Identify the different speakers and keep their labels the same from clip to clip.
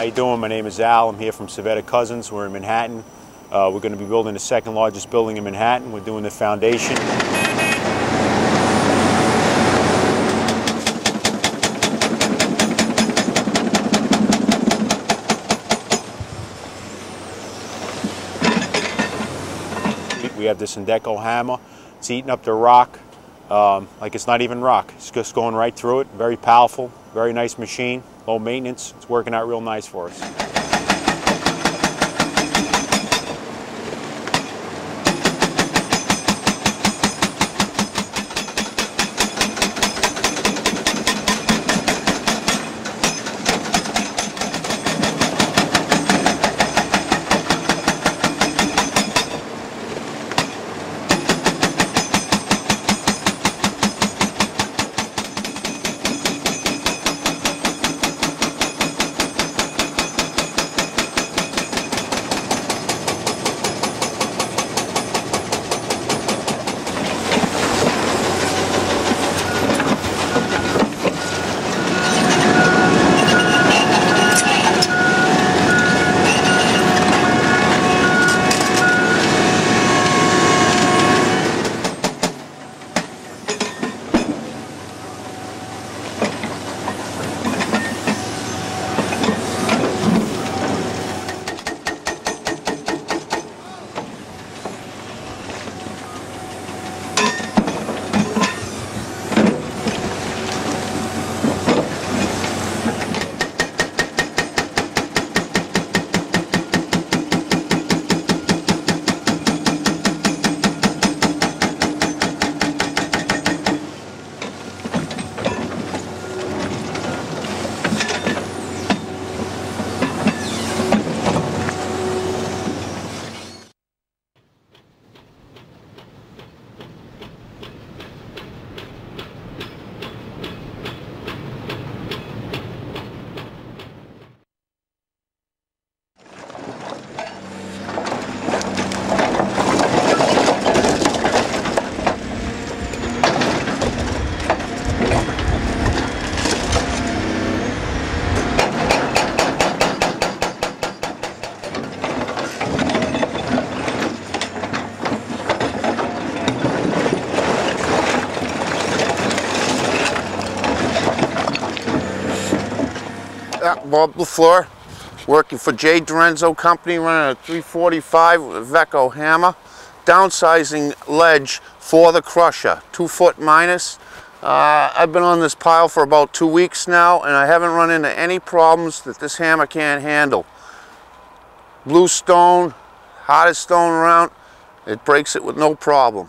Speaker 1: How you doing? My name is Al. I'm here from Civetta Cousins. We're in Manhattan. Uh, we're going to be building the second largest building in Manhattan. We're doing the foundation. We have this Indeco hammer. It's eating up the rock um, like it's not even rock. It's just going right through it. Very powerful, very nice machine, low maintenance. It's working out real nice for us.
Speaker 2: Bob LaFleur, working for Jay Derenzo Company, running a 345 Veco hammer, downsizing ledge for the crusher, two foot minus. Uh, I've been on this pile for about two weeks now and I haven't run into any problems that this hammer can't handle. Blue stone, hottest stone around, it breaks it with no problem.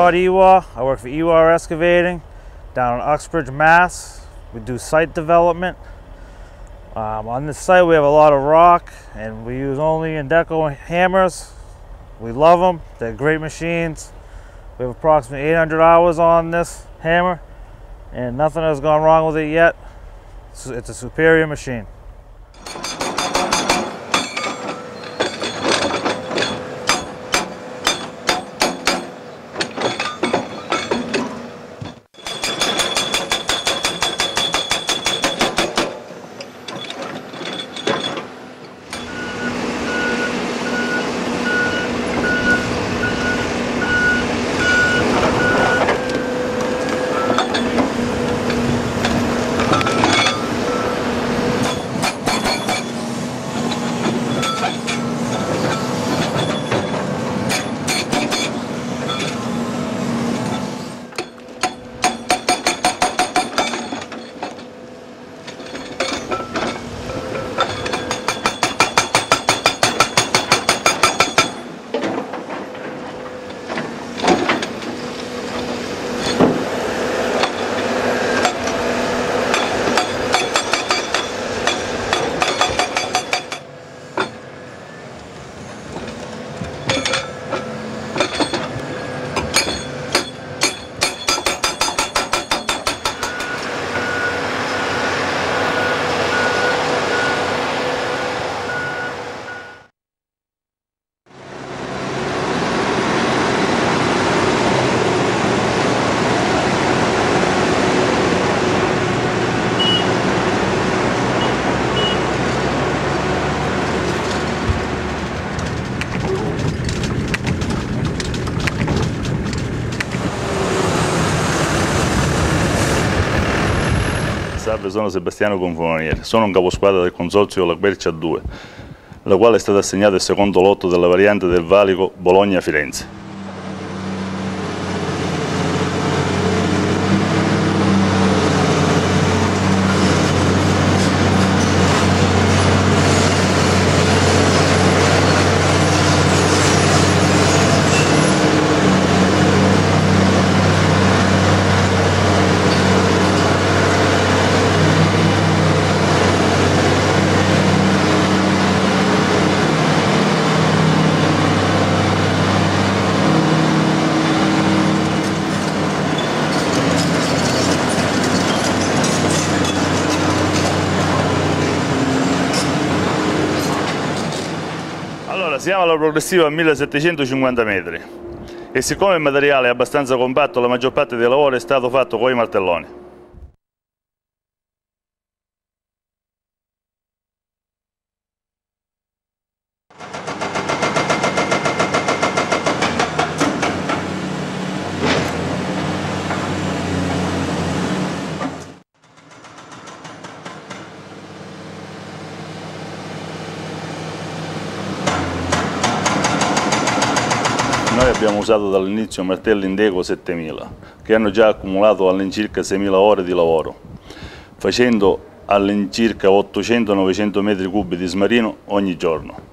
Speaker 3: Todd Ewar. I work for Ewar Excavating down in Uxbridge, Mass. We do site development. Um, on this site we have a lot of rock and we use only Indeco hammers. We love them. They're great machines. We have approximately 800 hours on this hammer and nothing has gone wrong with it yet. It's a superior machine.
Speaker 4: Salve, sono Sebastiano Confoniere, sono un caposquadra del consorzio La Quercia 2, la quale è stata assegnata il secondo lotto della variante del valico Bologna-Firenze. Alla progressiva a 1750 metri e siccome il materiale è abbastanza compatto, la maggior parte dei lavori è stato fatto con i martelloni. Noi abbiamo usato dall'inizio martelli Indeco 7000 che hanno già accumulato all'incirca 6.000 ore di lavoro, facendo all'incirca 800-900 metri cubi di smarino ogni giorno.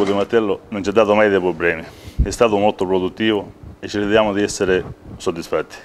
Speaker 4: Tipo di martello non ci ha dato mai dei problemi, è stato molto produttivo e ci crediamo di essere soddisfatti.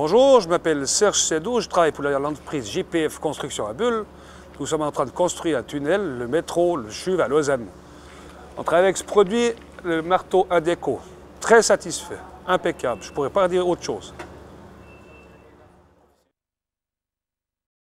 Speaker 5: Bonjour, je m'appelle Serge Sédou, je travaille pour l'entreprise JPF Construction à Bulle. Nous sommes en train de construire un tunnel, le métro, le CHUV à Lausanne. On travaille avec ce produit, le marteau Adeco. Très satisfait, impeccable, je ne pourrais pas dire autre chose.